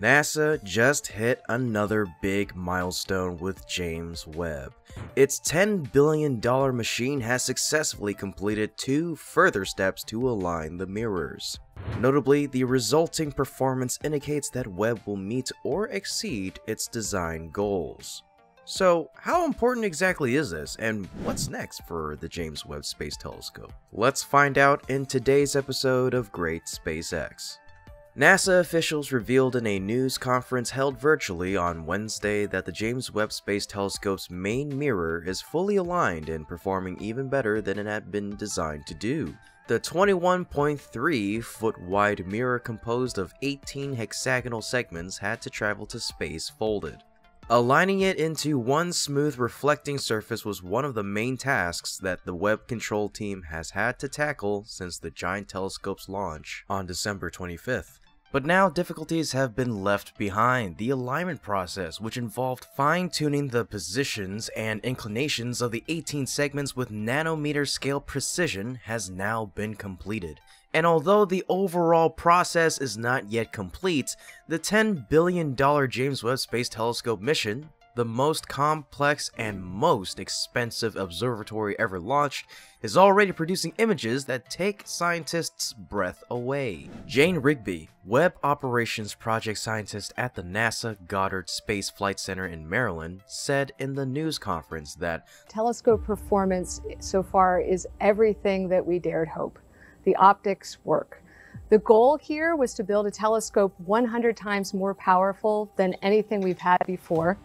NASA just hit another big milestone with James Webb. Its $10 billion machine has successfully completed two further steps to align the mirrors. Notably, the resulting performance indicates that Webb will meet or exceed its design goals. So, how important exactly is this, and what's next for the James Webb Space Telescope? Let's find out in today's episode of Great SpaceX. NASA officials revealed in a news conference held virtually on Wednesday that the James Webb Space Telescope's main mirror is fully aligned and performing even better than it had been designed to do. The 21.3 foot wide mirror composed of 18 hexagonal segments had to travel to space folded. Aligning it into one smooth reflecting surface was one of the main tasks that the Webb control team has had to tackle since the giant telescope's launch on December 25th. But now difficulties have been left behind. The alignment process, which involved fine-tuning the positions and inclinations of the 18 segments with nanometer scale precision, has now been completed. And although the overall process is not yet complete, the $10 billion James Webb Space Telescope mission the most complex and most expensive observatory ever launched, is already producing images that take scientists' breath away. Jane Rigby, Webb Operations Project Scientist at the NASA Goddard Space Flight Center in Maryland, said in the news conference that Telescope performance so far is everything that we dared hope. The optics work. The goal here was to build a telescope 100 times more powerful than anything we've had before.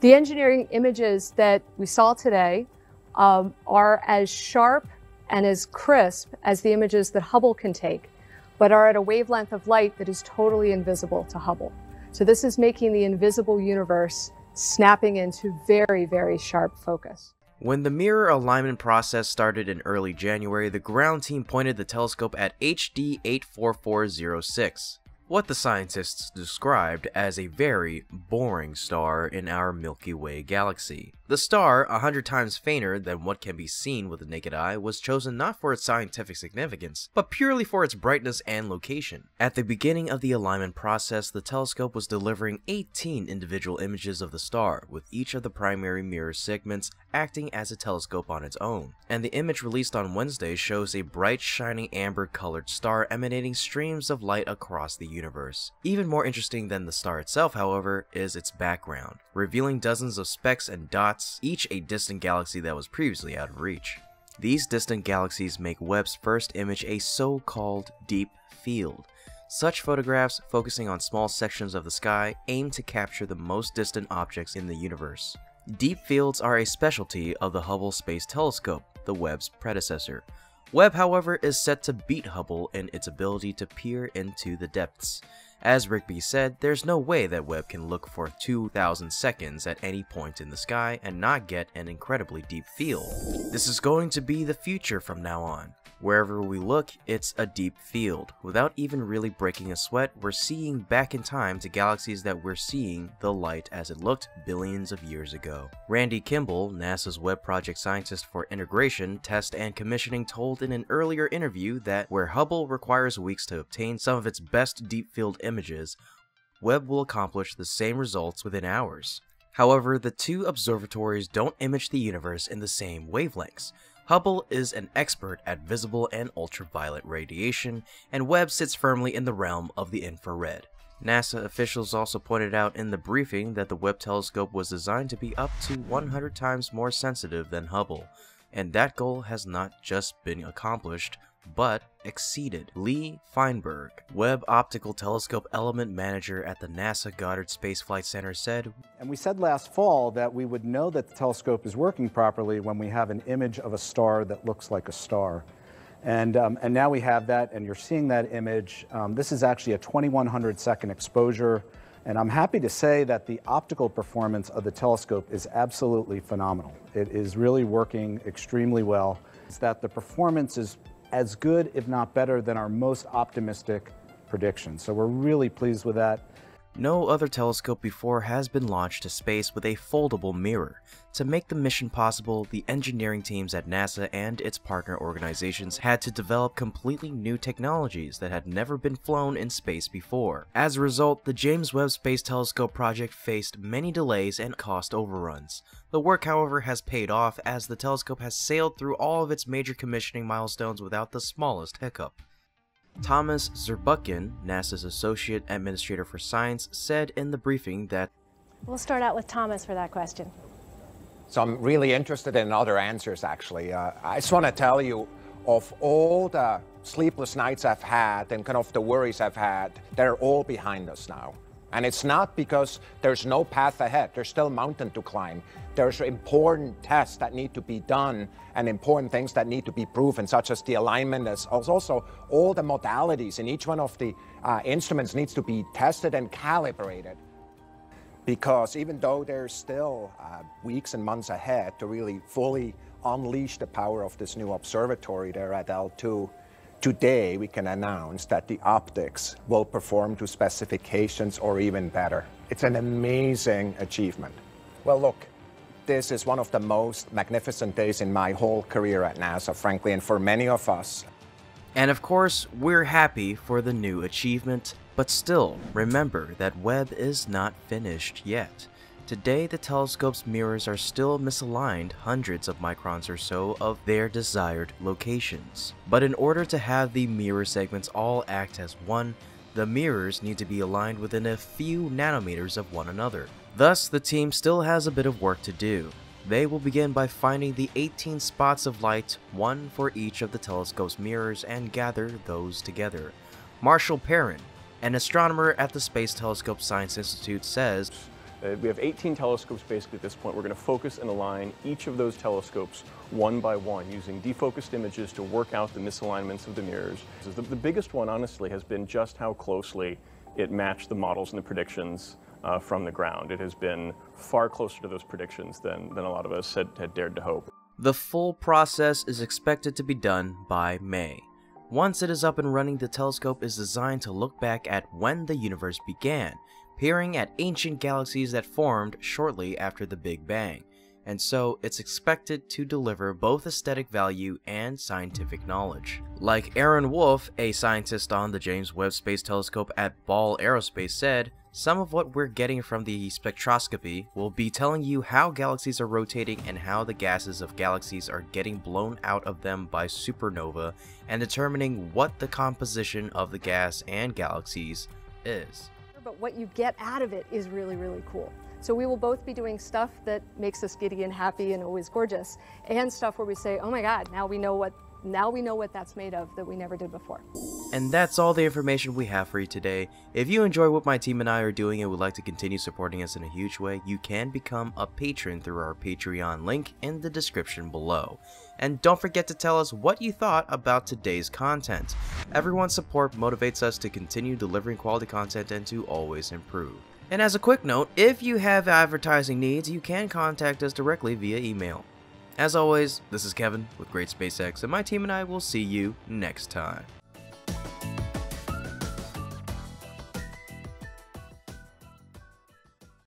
The engineering images that we saw today um, are as sharp and as crisp as the images that Hubble can take, but are at a wavelength of light that is totally invisible to Hubble. So this is making the invisible universe snapping into very, very sharp focus. When the mirror alignment process started in early January, the ground team pointed the telescope at HD 84406 what the scientists described as a very boring star in our Milky Way galaxy. The star, a hundred times fainter than what can be seen with the naked eye, was chosen not for its scientific significance, but purely for its brightness and location. At the beginning of the alignment process, the telescope was delivering 18 individual images of the star, with each of the primary mirror segments acting as a telescope on its own. And the image released on Wednesday shows a bright, shining amber-colored star emanating streams of light across the universe. Even more interesting than the star itself, however, is its background, revealing dozens of specks and dots each a distant galaxy that was previously out of reach. These distant galaxies make Webb's first image a so-called deep field. Such photographs, focusing on small sections of the sky, aim to capture the most distant objects in the universe. Deep fields are a specialty of the Hubble Space Telescope, the Webb's predecessor. Webb, however, is set to beat Hubble in its ability to peer into the depths. As Rigby said, there's no way that Webb can look for 2,000 seconds at any point in the sky and not get an incredibly deep field. This is going to be the future from now on. Wherever we look, it's a deep field. Without even really breaking a sweat, we're seeing back in time to galaxies that we're seeing the light as it looked billions of years ago. Randy Kimble, NASA's Webb Project scientist for integration, test, and commissioning told in an earlier interview that where Hubble requires weeks to obtain some of its best deep field images, Webb will accomplish the same results within hours. However, the two observatories don't image the universe in the same wavelengths. Hubble is an expert at visible and ultraviolet radiation, and Webb sits firmly in the realm of the infrared. NASA officials also pointed out in the briefing that the Webb telescope was designed to be up to 100 times more sensitive than Hubble, and that goal has not just been accomplished, but exceeded. Lee Feinberg, Webb Optical Telescope Element Manager at the NASA Goddard Space Flight Center said, And we said last fall that we would know that the telescope is working properly when we have an image of a star that looks like a star. And, um, and now we have that, and you're seeing that image. Um, this is actually a 2100 second exposure. And I'm happy to say that the optical performance of the telescope is absolutely phenomenal. It is really working extremely well. It's that the performance is as good, if not better, than our most optimistic predictions. So we're really pleased with that. No other telescope before has been launched to space with a foldable mirror. To make the mission possible, the engineering teams at NASA and its partner organizations had to develop completely new technologies that had never been flown in space before. As a result, the James Webb Space Telescope project faced many delays and cost overruns. The work, however, has paid off as the telescope has sailed through all of its major commissioning milestones without the smallest hiccup. Thomas Zurbuchen, NASA's Associate Administrator for Science, said in the briefing that We'll start out with Thomas for that question. So I'm really interested in other answers, actually. Uh, I just want to tell you, of all the sleepless nights I've had and kind of the worries I've had, they're all behind us now. And it's not because there's no path ahead. There's still mountain to climb. There's important tests that need to be done and important things that need to be proven, such as the alignment. As also all the modalities in each one of the uh, instruments needs to be tested and calibrated. Because even though there's still uh, weeks and months ahead to really fully unleash the power of this new observatory there at L2, Today, we can announce that the optics will perform to specifications or even better. It's an amazing achievement. Well, look, this is one of the most magnificent days in my whole career at NASA, frankly, and for many of us. And of course, we're happy for the new achievement, but still, remember that Webb is not finished yet. Today, the telescope's mirrors are still misaligned hundreds of microns or so of their desired locations. But in order to have the mirror segments all act as one, the mirrors need to be aligned within a few nanometers of one another. Thus, the team still has a bit of work to do. They will begin by finding the 18 spots of light, one for each of the telescope's mirrors, and gather those together. Marshall Perrin, an astronomer at the Space Telescope Science Institute, says uh, we have 18 telescopes basically at this point. We're going to focus and align each of those telescopes one by one using defocused images to work out the misalignments of the mirrors. The, the biggest one, honestly, has been just how closely it matched the models and the predictions uh, from the ground. It has been far closer to those predictions than, than a lot of us had, had dared to hope. The full process is expected to be done by May. Once it is up and running, the telescope is designed to look back at when the universe began, peering at ancient galaxies that formed shortly after the Big Bang, and so it's expected to deliver both aesthetic value and scientific knowledge. Like Erin Wolf, a scientist on the James Webb Space Telescope at Ball Aerospace said, some of what we're getting from the spectroscopy will be telling you how galaxies are rotating and how the gases of galaxies are getting blown out of them by supernova and determining what the composition of the gas and galaxies is but what you get out of it is really, really cool. So we will both be doing stuff that makes us giddy and happy and always gorgeous, and stuff where we say, oh my God, now we know what now we know what that's made of that we never did before. And that's all the information we have for you today. If you enjoy what my team and I are doing and would like to continue supporting us in a huge way, you can become a patron through our Patreon link in the description below. And don't forget to tell us what you thought about today's content. Everyone's support motivates us to continue delivering quality content and to always improve. And as a quick note, if you have advertising needs, you can contact us directly via email. As always, this is Kevin with Great SpaceX, and my team and I will see you next time.